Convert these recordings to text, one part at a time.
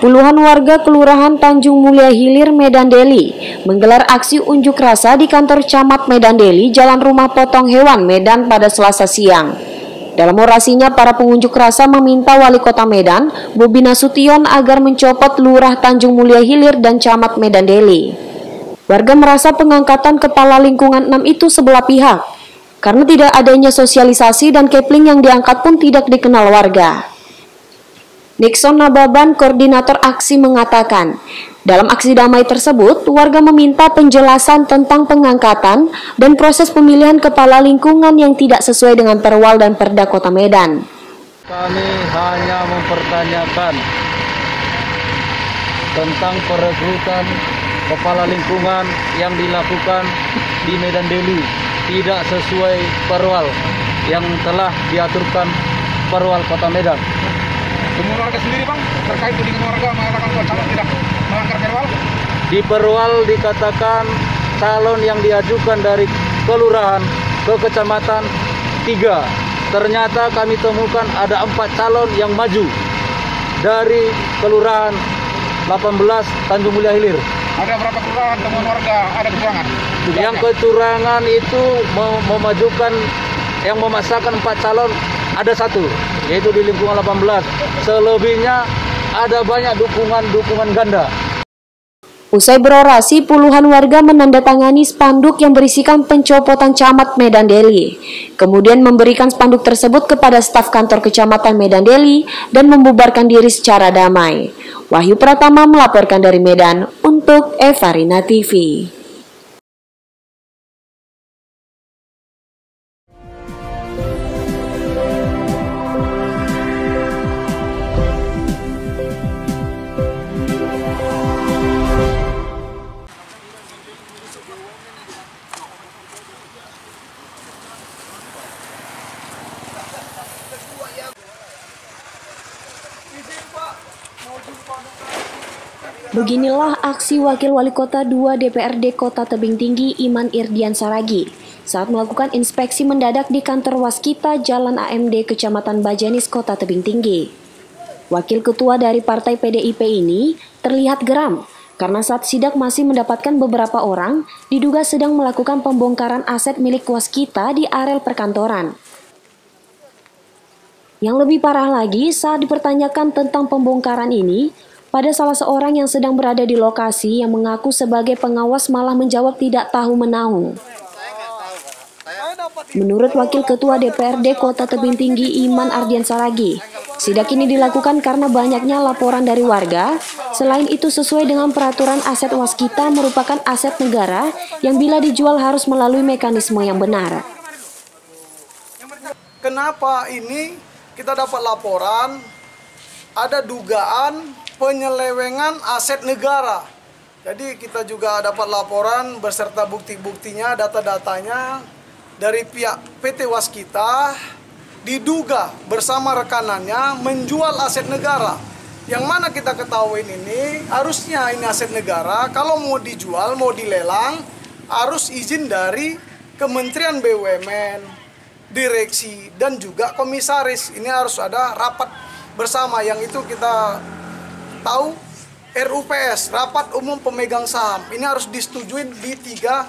Puluhan warga Kelurahan Tanjung Mulia Hilir, Medan Deli menggelar aksi unjuk rasa di kantor Camat Medan Deli, Jalan Rumah Potong Hewan, Medan pada Selasa siang. Dalam orasinya, para pengunjuk rasa meminta Wali Kota Medan, Bobi Nasution, agar mencopot Lurah Tanjung Mulia Hilir dan Camat Medan Deli. Warga merasa pengangkatan kepala lingkungan 6 itu sebelah pihak, karena tidak adanya sosialisasi dan kepling yang diangkat pun tidak dikenal warga. Nixon Nababan, koordinator aksi mengatakan, dalam aksi damai tersebut, warga meminta penjelasan tentang pengangkatan dan proses pemilihan kepala lingkungan yang tidak sesuai dengan perwal dan perda kota Medan. Kami hanya mempertanyakan tentang perekrutan kepala lingkungan yang dilakukan di Medan Deli tidak sesuai perwal yang telah diaturkan perwal kota Medan. Temuan warga sendiri bang terkait tudingan warga mengatakan bahwa calon tidak melanggar perwal. Di perwal dikatakan calon yang diajukan dari kelurahan ke kecamatan tiga. Ternyata kami temukan ada empat calon yang maju dari kelurahan 18 Tanjung Mulia Hilir. Ada berapa kelurahan temuan warga ada kecurangan? Yang kecurangan itu memajukan yang memasakkan empat calon ada satu yaitu di lingkungan 18 selebihnya ada banyak dukungan-dukungan ganda Usai berorasi, puluhan warga menandatangani spanduk yang berisikan pencopotan camat Medan Deli. Kemudian memberikan spanduk tersebut kepada staf kantor kecamatan Medan Deli dan membubarkan diri secara damai. Wahyu Pratama melaporkan dari Medan untuk Evarina TV. Beginilah aksi Wakil Wali Kota 2 DPRD Kota Tebing Tinggi Iman Irdian Saragi saat melakukan inspeksi mendadak di kantor Waskita Jalan AMD Kecamatan Bajanis Kota Tebing Tinggi. Wakil Ketua dari Partai PDIP ini terlihat geram karena saat sidak masih mendapatkan beberapa orang diduga sedang melakukan pembongkaran aset milik Waskita di areal perkantoran. Yang lebih parah lagi saat dipertanyakan tentang pembongkaran ini, pada salah seorang yang sedang berada di lokasi yang mengaku sebagai pengawas malah menjawab tidak tahu menahu. Menurut Wakil Ketua DPRD Kota Tebing Tinggi Iman Ardian Saragi, sidak ini dilakukan karena banyaknya laporan dari warga. Selain itu sesuai dengan peraturan aset waskita merupakan aset negara yang bila dijual harus melalui mekanisme yang benar. Kenapa ini kita dapat laporan ada dugaan penyelewengan aset negara. Jadi kita juga dapat laporan beserta bukti-buktinya, data-datanya dari pihak PT Waskita diduga bersama rekanannya menjual aset negara. Yang mana kita ketahui ini harusnya ini aset negara kalau mau dijual, mau dilelang harus izin dari Kementerian BUMN, direksi dan juga komisaris. Ini harus ada rapat bersama yang itu kita tahu RUPS, Rapat Umum Pemegang Saham. Ini harus disetujui di tiga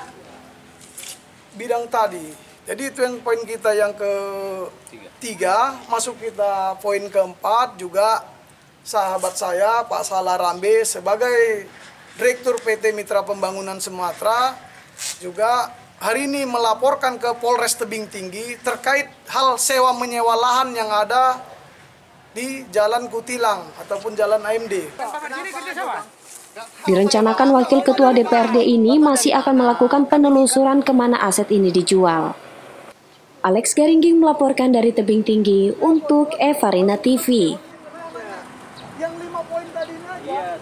bidang tadi. Jadi itu yang poin kita yang ke tiga. Masuk kita poin keempat juga sahabat saya Pak Salah Rambe sebagai Direktur PT Mitra Pembangunan Sumatera juga hari ini melaporkan ke Polres Tebing Tinggi terkait hal sewa menyewa lahan yang ada di Jalan Kutilang ataupun Jalan AMD. Direncanakan Wakil Ketua DPRD ini masih akan melakukan penelusuran ke mana aset ini dijual. Alex Garingging melaporkan dari tebing tinggi untuk Evarina TV. Yang lima poin tadinya ya.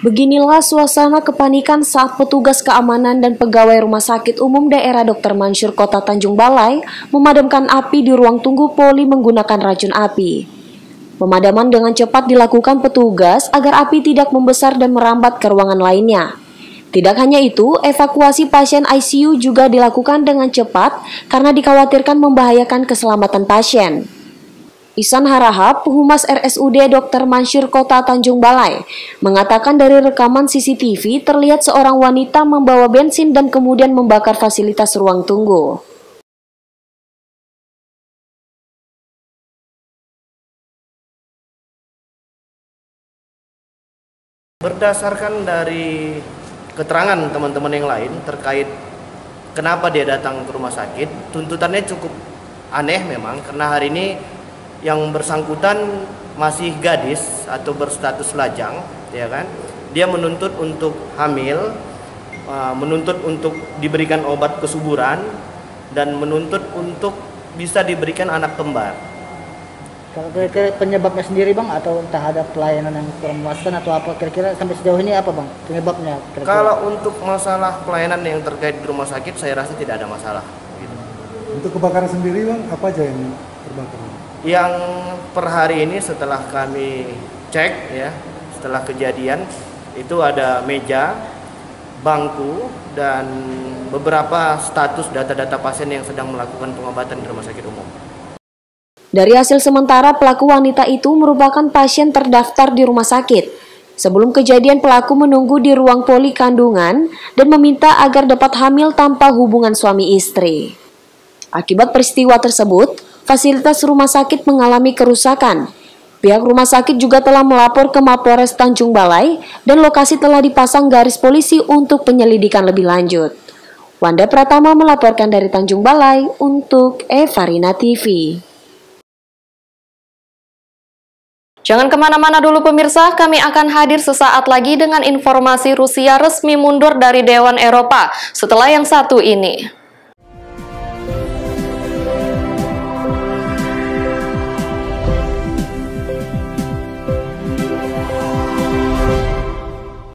Beginilah suasana kepanikan saat petugas keamanan dan pegawai Rumah Sakit Umum Daerah Dr. Mansur Kota Tanjung Balai memadamkan api di ruang tunggu poli menggunakan racun api. Pemadaman dengan cepat dilakukan petugas agar api tidak membesar dan merambat ke ruangan lainnya. Tidak hanya itu, evakuasi pasien ICU juga dilakukan dengan cepat karena dikhawatirkan membahayakan keselamatan pasien. Isan Harahap, Humas RSUD Dr. Mansyur Kota Tanjung Balai, mengatakan dari rekaman CCTV terlihat seorang wanita membawa bensin dan kemudian membakar fasilitas ruang tunggu. Berdasarkan dari keterangan teman-teman yang lain terkait kenapa dia datang ke rumah sakit, tuntutannya cukup aneh memang karena hari ini yang bersangkutan masih gadis atau berstatus lajang, ya kan? Dia menuntut untuk hamil, uh, menuntut untuk diberikan obat kesuburan dan menuntut untuk bisa diberikan anak kembar. Kalau kira-kira penyebabnya sendiri bang atau entah ada pelayanan yang kurang memuaskan atau apa kira-kira sampai sejauh ini apa bang penyebabnya? Kira -kira? Kalau untuk masalah pelayanan yang terkait di rumah sakit saya rasa tidak ada masalah. Gitu. Untuk kebakaran sendiri bang apa aja yang terbakar? Yang per hari ini setelah kami cek ya setelah kejadian itu ada meja, bangku dan beberapa status data-data pasien yang sedang melakukan pengobatan di rumah sakit umum. Dari hasil sementara, pelaku wanita itu merupakan pasien terdaftar di rumah sakit. Sebelum kejadian, pelaku menunggu di ruang poli kandungan dan meminta agar dapat hamil tanpa hubungan suami istri. Akibat peristiwa tersebut, fasilitas rumah sakit mengalami kerusakan. Pihak rumah sakit juga telah melapor ke Mapores Tanjung Balai dan lokasi telah dipasang garis polisi untuk penyelidikan lebih lanjut. Wanda Pratama melaporkan dari Tanjung Balai untuk Evarina TV. Jangan ke mana-mana dulu pemirsa, kami akan hadir sesaat lagi dengan informasi Rusia resmi mundur dari Dewan Eropa setelah yang satu ini.